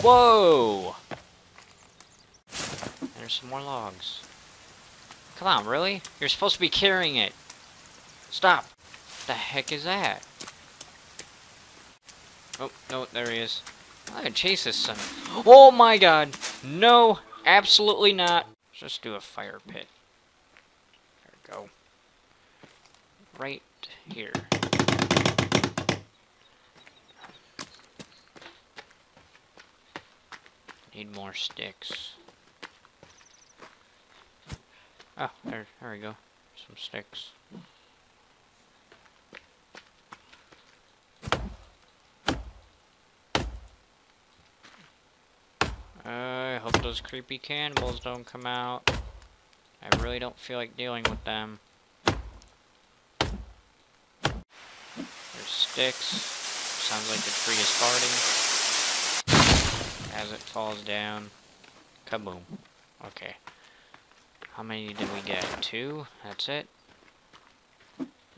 Whoa! There's some more logs. Come on, really? You're supposed to be carrying it. Stop. What the heck is that? Oh, no, there he is. I'm gonna chase this son. Oh my god! No! Absolutely not! Let's just do a fire pit. There we go. Right here. Need more sticks. Oh, there, there we go. Some sticks. I hope those creepy cannibals don't come out. I really don't feel like dealing with them. There's sticks. Sounds like the tree is farting. As it falls down. Kaboom. Okay. How many did we get? Two? That's it?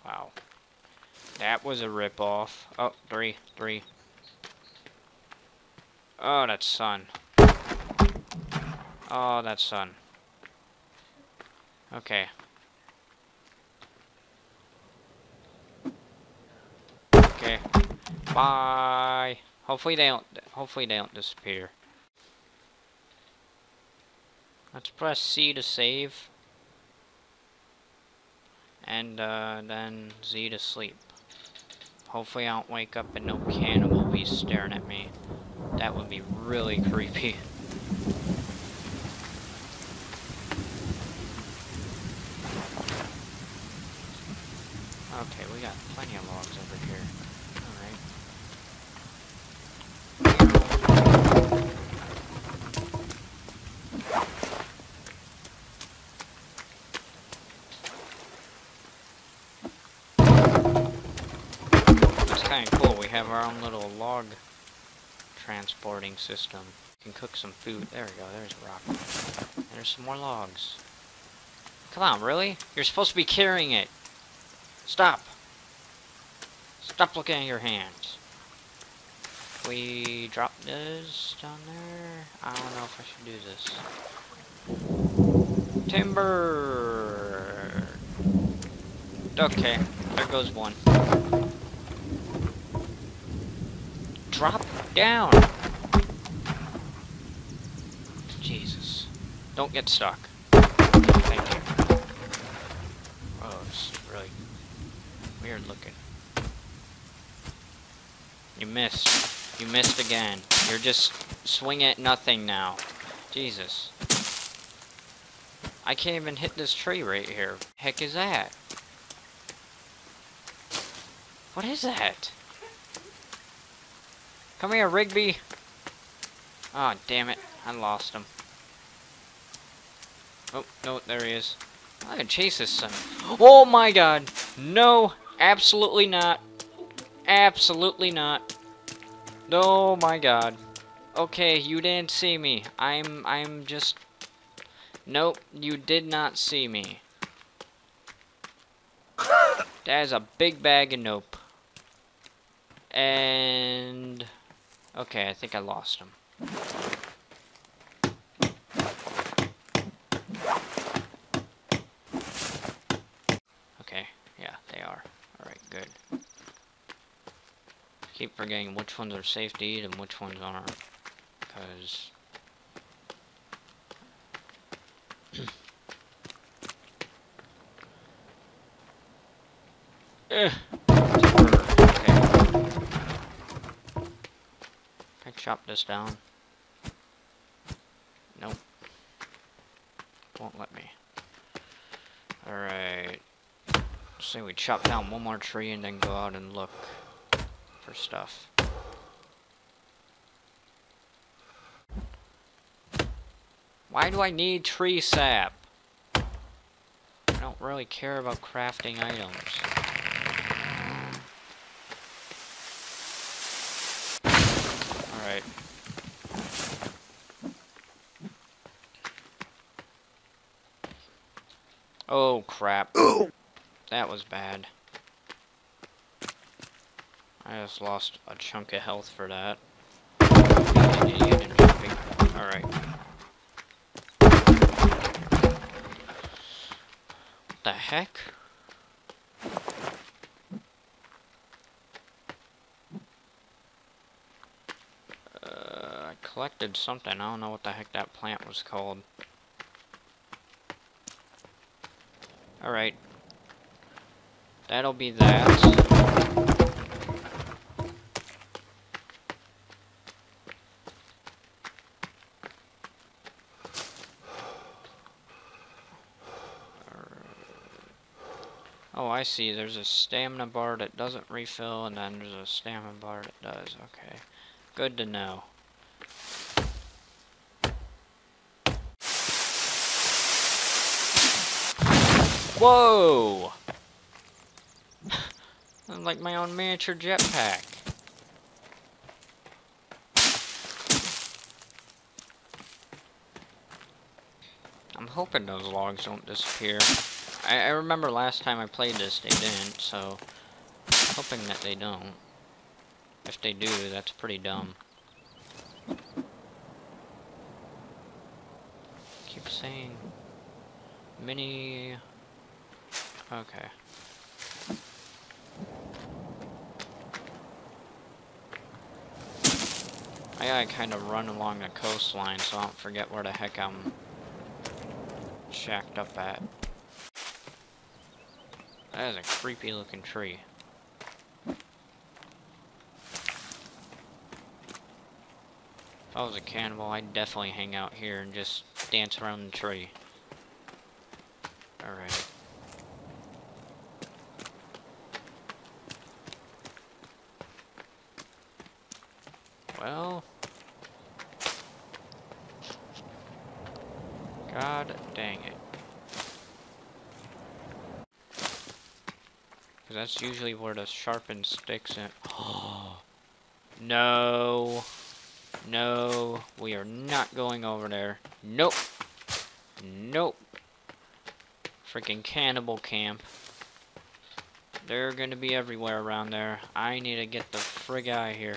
Wow. That was a ripoff. Oh, three, three. Oh, that's sun. Oh, that's sun. Okay. Okay. Bye. Hopefully they don't. Hopefully they don't disappear. Let's press C to save. And uh, then Z to sleep. Hopefully I don't wake up and no cannibal be staring at me. That would be really creepy. Okay, we got plenty of logs over here. Kind of cool. We have our own little log transporting system. We can cook some food. There we go. There's a rock. There's some more logs. Come on, really? You're supposed to be carrying it. Stop! Stop looking at your hands. We drop this down there? I don't know if I should do this. Timber! Okay, there goes one. Drop down! Jesus. Don't get stuck. Thank you. Oh, it's really weird looking. You missed. You missed again. You're just swing at nothing now. Jesus. I can't even hit this tree right here. Heck is that? What is that? Come here, Rigby. Oh, damn it. I lost him. Oh, no, there he is. I can chase this son. Oh my god. No, absolutely not. Absolutely not. Oh my god. Okay, you didn't see me. I'm I'm just Nope, you did not see me. That is a big bag of nope. And okay, I think I lost him. Okay, yeah, they are. Alright, good. Keep forgetting which ones are safe to eat and which ones aren't. Because... eh. Chop this down. Nope. Won't let me. Alright. Say we chop down one more tree and then go out and look for stuff. Why do I need tree sap? I don't really care about crafting items. Alright. Oh, crap. that was bad. I just lost a chunk of health for that. Alright. What the heck? Collected something. I don't know what the heck that plant was called. Alright. That'll be that. Oh, I see. There's a stamina bar that doesn't refill, and then there's a stamina bar that does. Okay. Good to know. Whoa! I'm like my own miniature jetpack. I'm hoping those logs don't disappear. I, I remember last time I played this, they didn't, so... I'm hoping that they don't. If they do, that's pretty dumb. Keep saying... Mini... Okay. I gotta kind of run along the coastline so I don't forget where the heck I'm shacked up at. That is a creepy looking tree. If I was a cannibal, I'd definitely hang out here and just dance around the tree. Alright. Well... God dang it. Because that's usually where the sharpened sticks and... no. No. We are not going over there. Nope. Nope. Freaking cannibal camp. They're gonna be everywhere around there. I need to get the frig out of here.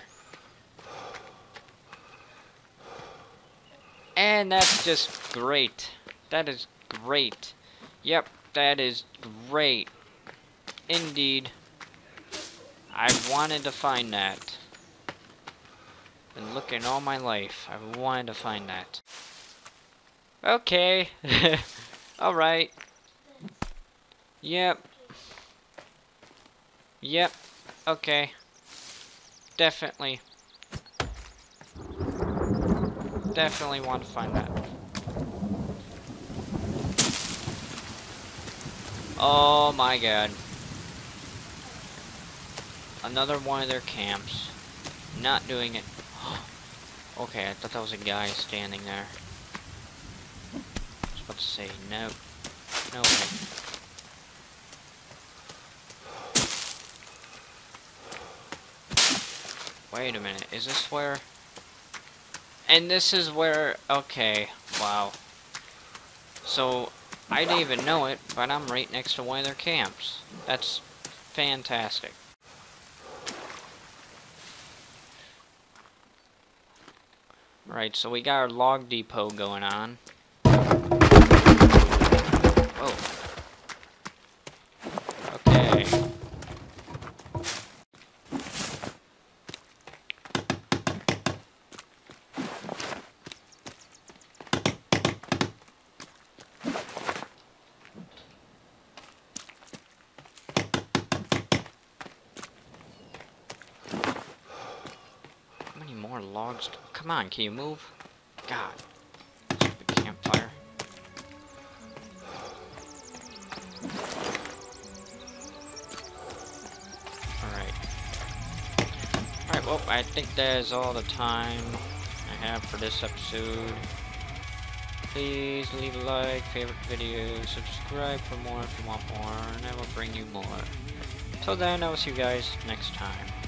And that's just great. That is great. Yep, that is great. Indeed. I wanted to find that. Been looking all my life. I wanted to find that. Okay. Alright. Yep. Yep. Okay. Definitely. Definitely want to find that. Oh my god. Another one of their camps. Not doing it. okay, I thought that was a guy standing there. I was about to say, no. No way. Wait a minute, is this where... And this is where... Okay, wow. So, I didn't even know it, but I'm right next to one of their camps. That's fantastic. Right, so we got our log depot going on. Oh. Okay. How many Come on, can you move? God. Campfire. Alright. Alright, well, I think that is all the time I have for this episode. Please leave a like, favorite video, subscribe for more if you want more, and I will bring you more. Till then, I will see you guys next time.